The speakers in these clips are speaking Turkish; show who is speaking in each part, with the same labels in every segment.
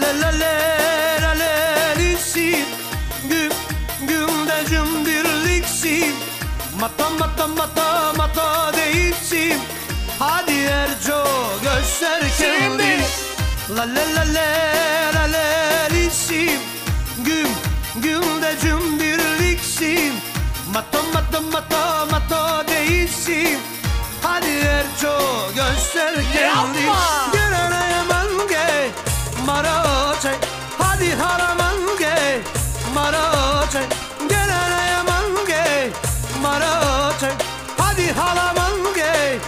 Speaker 1: la la la la la lisin Güm gümde cümbirliksin Mata mata mata mata değilsin. Hadi Erco göster kendini. La la la la la la lisin Güm gümde cümbirliksin Mata mata mata mata değilsin. Hadi Erco göster kendini.
Speaker 2: Yapma.
Speaker 1: Gönene maracze, hadi haramange, maracze, gelene mange, maracze, hadi haramange,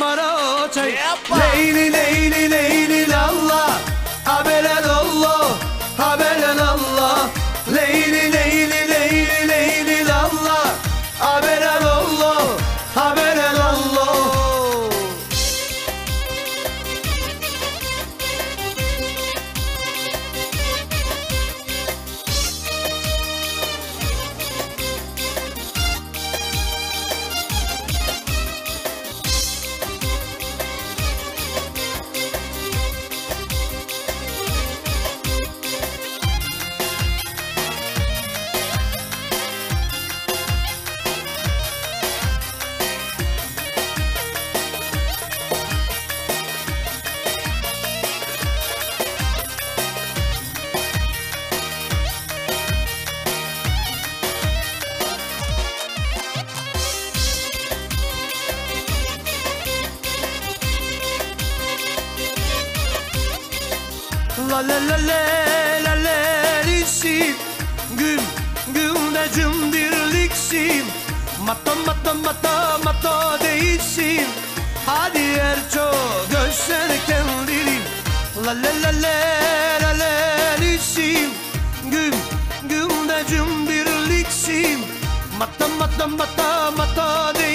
Speaker 2: maracze,
Speaker 1: leyli leyli. La la la la la la lisin Güm gümde cümbirliksin. Mata mata mata mata değilsin. Hadi Erço göster kendini La la la la la la lisin Güm gümde cümbirliksin. Mata mata mata mata değilsin